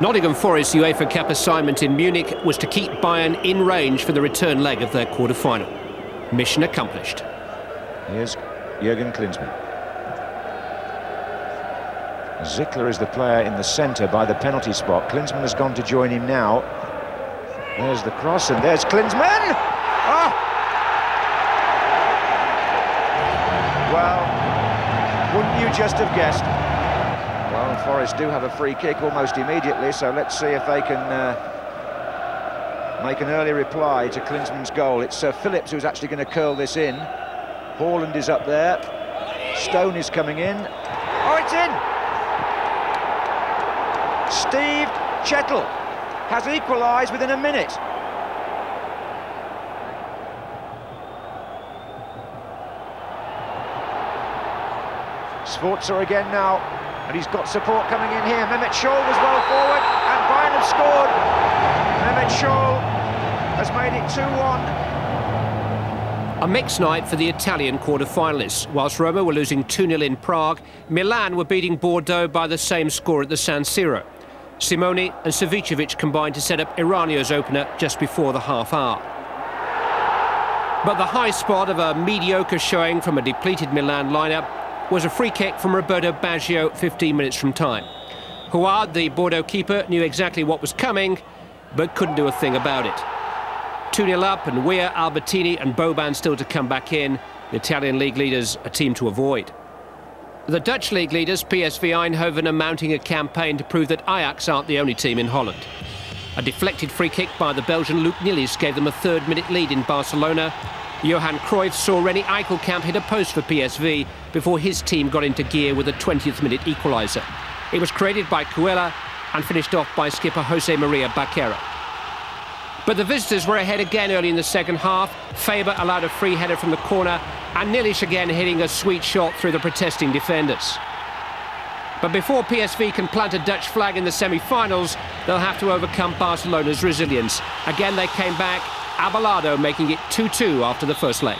Nottingham Forest's UEFA Cup assignment in Munich was to keep Bayern in range for the return leg of their quarter-final. Mission accomplished. Here's Jurgen Klinsmann. Zickler is the player in the centre by the penalty spot. Klinsmann has gone to join him now. There's the cross, and there's Klinsmann! Ah! Well, wouldn't you just have guessed? Forest do have a free kick almost immediately, so let's see if they can uh, make an early reply to Klinsmann's goal. It's uh, Phillips who's actually going to curl this in. Haaland is up there. Stone is coming in. Oh, it's in! Steve Chettle has equalised within a minute. Sforza again now, and he's got support coming in here. Mehmet Scholl was well forward, and Bayern have scored. Mehmet Scholl has made it 2-1. A mixed night for the Italian quarter-finalists. Whilst Roma were losing 2-0 in Prague, Milan were beating Bordeaux by the same score at the San Siro. Simone and Savicevic combined to set up Eranio's opener just before the half hour. But the high spot of a mediocre showing from a depleted Milan lineup was a free kick from Roberto Baggio 15 minutes from time. Huard, the Bordeaux keeper, knew exactly what was coming, but couldn't do a thing about it. 2-0 up and Weah, Albertini and Boban still to come back in. The Italian league leaders a team to avoid. The Dutch league leaders, PSV Eindhoven, are mounting a campaign to prove that Ajax aren't the only team in Holland. A deflected free kick by the Belgian Luc Nilis gave them a third-minute lead in Barcelona. Johan Cruyff saw René Eijkelkamp hit a post for PSV before his team got into gear with a 20th-minute equaliser. It was created by Cuéllar and finished off by skipper Jose Maria Bakero. But the visitors were ahead again early in the second half. Faber allowed a free header from the corner and Nilis again hitting a sweet shot through the protesting defenders. But before PSV can plant a Dutch flag in the semi-finals, they'll have to overcome Barcelona's resilience. Again, they came back, Abelardo making it 2-2 after the first leg.